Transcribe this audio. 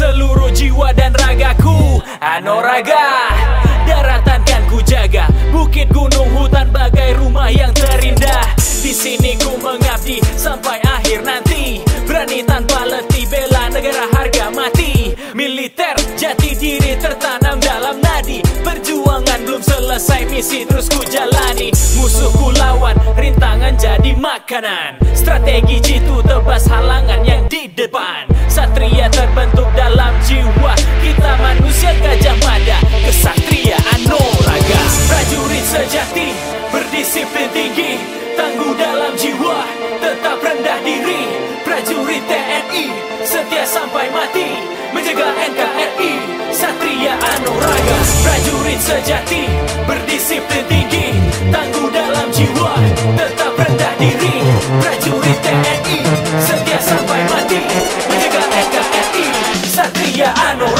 seluruh jiwa dan ragaku. Anoraga Daratan kan ku jaga. Bukit gunung hutan bagai rumah yang terindah. Di sini ku mengabdi sampai akhir nanti. Berani tanpa letih bela negara harga mati. Militer jati diri tertanam dalam nadi. Perjuangan belum selesai misi terus ku jalani. Musuh ku lawan rintangan jadi makanan. Strategi jitu tebas halangan yang di depan. Satria tangguh dalam jiwa Tetap rendah diri. Prajurit TNI Setia sampai mati. Menjaga NKRI Satria Anuraga Prajurit sejati Berdisiplin tinggi. Tangguh dalam jiwa Tetap rendah diri. Prajurit TNI Setia sampai mati. Menjaga NKRI Satria Anuraga